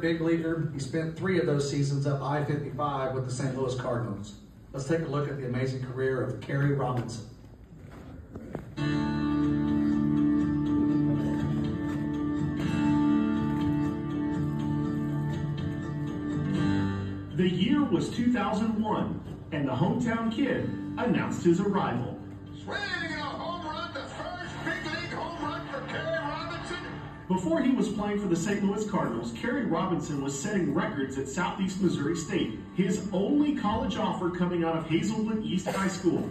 big leaguer. He spent three of those seasons up I-55 with the St. Louis Cardinals. Let's take a look at the amazing career of Kerry Robinson. The year was 2001, and the hometown kid announced his arrival. Before he was playing for the St. Louis Cardinals, Kerry Robinson was setting records at Southeast Missouri State, his only college offer coming out of Hazelwood East High School.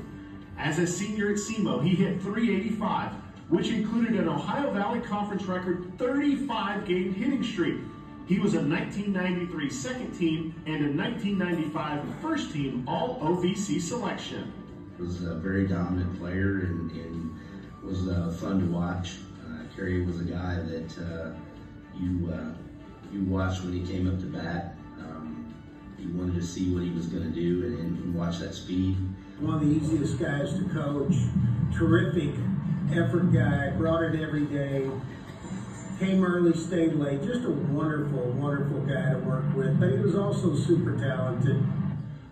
As a senior at SEMO, he hit 385, which included an Ohio Valley Conference record 35 game hitting streak. He was a 1993 second team and a 1995 first team All OVC selection. Was a very dominant player and, and was uh, fun to watch. Kerry was a guy that uh, you uh, you watched when he came up to bat. Um, you wanted to see what he was going to do and, and watch that speed. One of the easiest guys to coach. Terrific effort guy. Brought it every day. Came early, stayed late. Just a wonderful, wonderful guy to work with. But he was also super talented.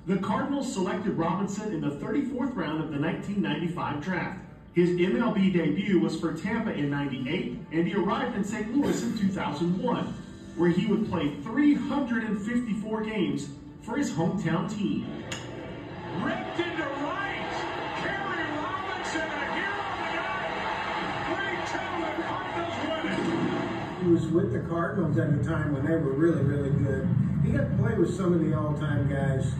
The Cardinals selected Robinson in the 34th round of the 1995 draft. His MLB debut was for Tampa in 98, and he arrived in St. Louis in 2001, where he would play 354 games for his hometown team. Ripped into right. Kerry Robinson, a hero tonight. Great tell the Cardinals win. He was with the Cardinals at a time when they were really, really good. He got to play with some of the all-time guys.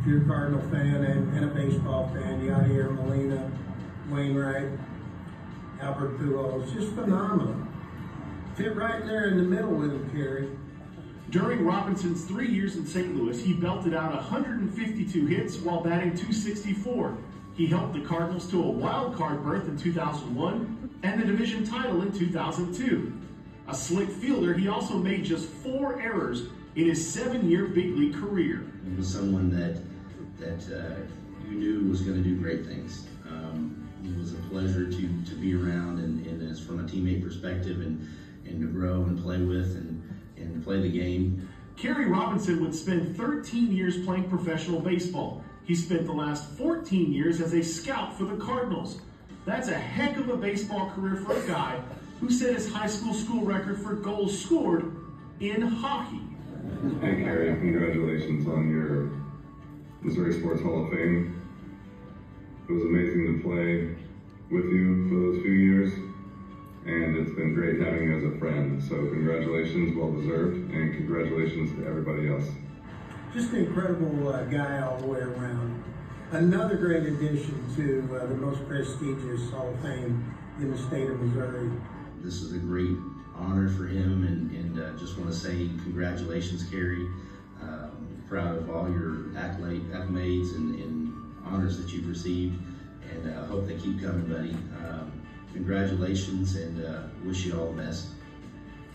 If you're a Cardinal fan and, and a baseball fan, Yadier Molina, Wainwright, Albert Pujols, just phenomenal. Fit right there in the middle with him, Kerry. During Robinson's three years in St. Louis, he belted out 152 hits while batting 264. He helped the Cardinals to a wild card berth in 2001 and the division title in 2002. A slick fielder, he also made just four errors in his seven-year big league career. He was someone that that uh, you knew was going to do great things. He was a pleasure to, to be around and, and as from a teammate perspective and, and to grow and play with and, and play the game. Kerry Robinson would spend 13 years playing professional baseball. He spent the last 14 years as a scout for the Cardinals. That's a heck of a baseball career for a guy who set his high school school record for goals scored in hockey. Hey, Kerry, congratulations on your Missouri Sports Hall of Fame. It was amazing to play with you for those few years, and it's been great having you as a friend. So, congratulations, well deserved, and congratulations to everybody else. Just an incredible uh, guy all the way around. Another great addition to uh, the most prestigious Hall of Fame in the state of Missouri. This is a great honor for him, and, and uh, just want to say congratulations, Kerry. Um, proud of all your accolade, acclamates and, and honors that you've received, and uh, hope they keep coming, buddy. Um, congratulations, and uh, wish you all the best.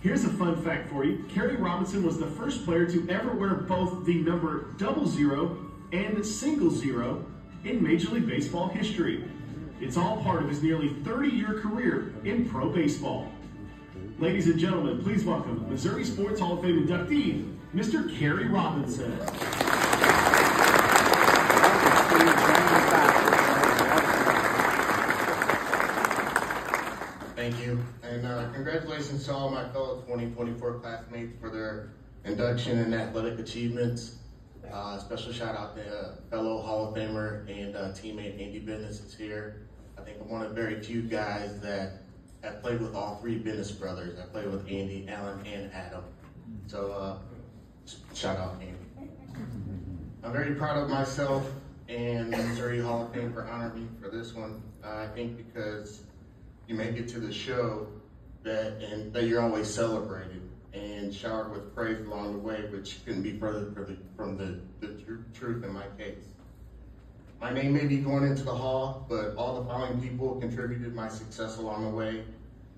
Here's a fun fact for you. Kerry Robinson was the first player to ever wear both the number double zero and single zero in Major League Baseball history. It's all part of his nearly 30-year career in pro baseball. Ladies and gentlemen, please welcome Missouri Sports Hall of Fame inductee, Mr. Kerry Robinson. Thank you. And uh, congratulations to all my fellow 2024 classmates for their induction and athletic achievements. Uh, special shout out to uh, fellow Hall of Famer and uh, teammate Andy Benes is here. I think I'm one of very few guys that have played with all three Benes brothers. I played with Andy, Alan, and Adam. So uh, shout out Andy. I'm very proud of myself and the Missouri Hall of Fame for honoring me for this one. Uh, I think because you make it to the show that and that you're always celebrated and showered with praise along the way, which couldn't be further from the, the tr- truth in my case. My name may be going into the hall, but all the following people contributed my success along the way.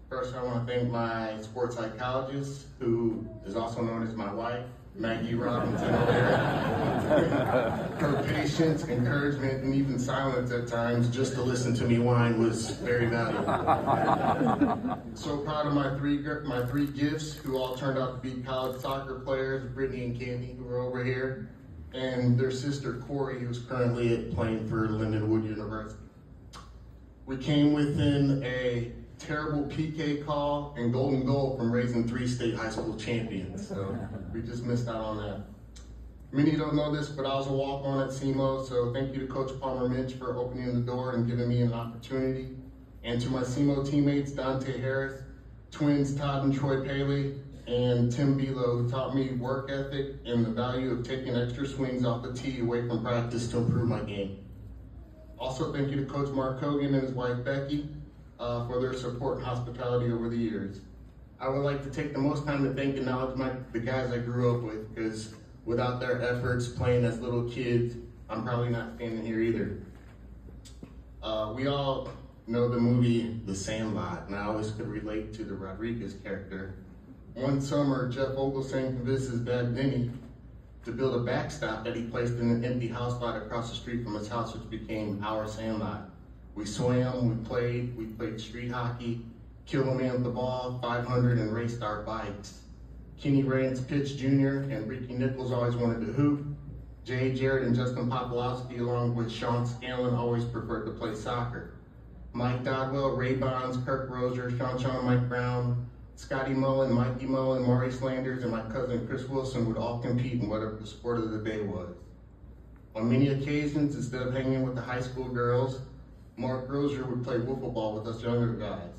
First, I want to thank my sports psychologist, who is also known as my wife, Maggie Robinson there. Her patience, encouragement, and even silence at times just to listen to me whine was very valuable. so proud of my three my three gifts, who all turned out to be college soccer players, Brittany and Candy, who are over here, and their sister Corey, who's currently playing for Lindenwood University. We came within a terrible PK call and golden goal from raising three state high school champions. So we just missed out on that. Many don't know this, but I was a walk-on at SEMO, so thank you to Coach Palmer Mitch for opening the door and giving me an opportunity. And to my SEMO teammates, Dante Harris, twins Todd and Troy Paley, and Tim Belo, who taught me work ethic and the value of taking extra swings off the tee away from practice to improve my game. Also, thank you to Coach Mark Hogan and his wife Becky uh, for their support and hospitality over the years. I would like to take the most time to thank and acknowledge my, the guys I grew up with, because without their efforts playing as little kids, I'm probably not standing here either. Uh, we all know the movie The Sandlot, and I always could relate to the Rodriguez character. One summer, Jeff Ogleson convinced his dad, Denny, to build a backstop that he placed in an empty house lot across the street from his house, which became our sandlot. We swam, we played, we played street hockey, a man with the ball, 500, and raced our bikes. Kenny Rance Pitch Jr. and Ricky Nichols always wanted to hoop. Jay Jarrett and Justin Popolowski, along with Sean Scanlon, always preferred to play soccer. Mike Dodwell, Ray Bonds, Kirk Roser, Sean Sean, Mike Brown, Scotty Mullen, Mikey Mullen, Maurice Landers, and my cousin Chris Wilson would all compete in whatever the sport of the day was. On many occasions, instead of hanging with the high school girls, Mark Roser would play wiffle ball with us younger guys,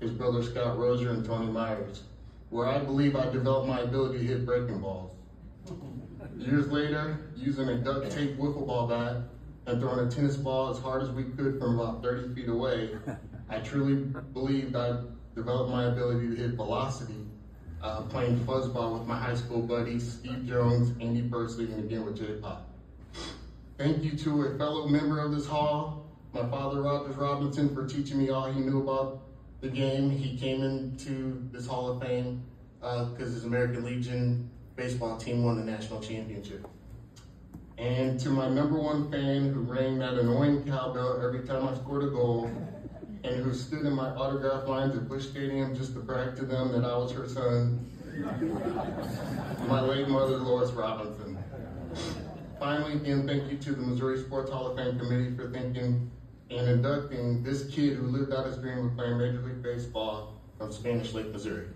his brother Scott Roser and Tony Myers, where I believe I developed my ability to hit breaking balls. Years later, using a duct tape wiffle ball bat and throwing a tennis ball as hard as we could from about 30 feet away, I truly believed I developed my ability to hit velocity uh, playing fuzzball with my high school buddies, Steve Jones, Andy Bursley, and again with J Pop. Thank you to a fellow member of this hall, my father Rogers Robinson, for teaching me all he knew about the game. He came into this Hall of Fame uh, because his American Legion baseball team won the national championship. And to my number one fan who rang that annoying cowbell every time I scored a goal, and who stood in my autograph lines at Busch Stadium just to brag to them that I was her son, my late mother, Lois Robinson. Finally, again, thank you to the Missouri Sports Hall of Fame Committee for thinking and inducting this kid who lived out his dream of playing Major League Baseball from Spanish Lake, Missouri.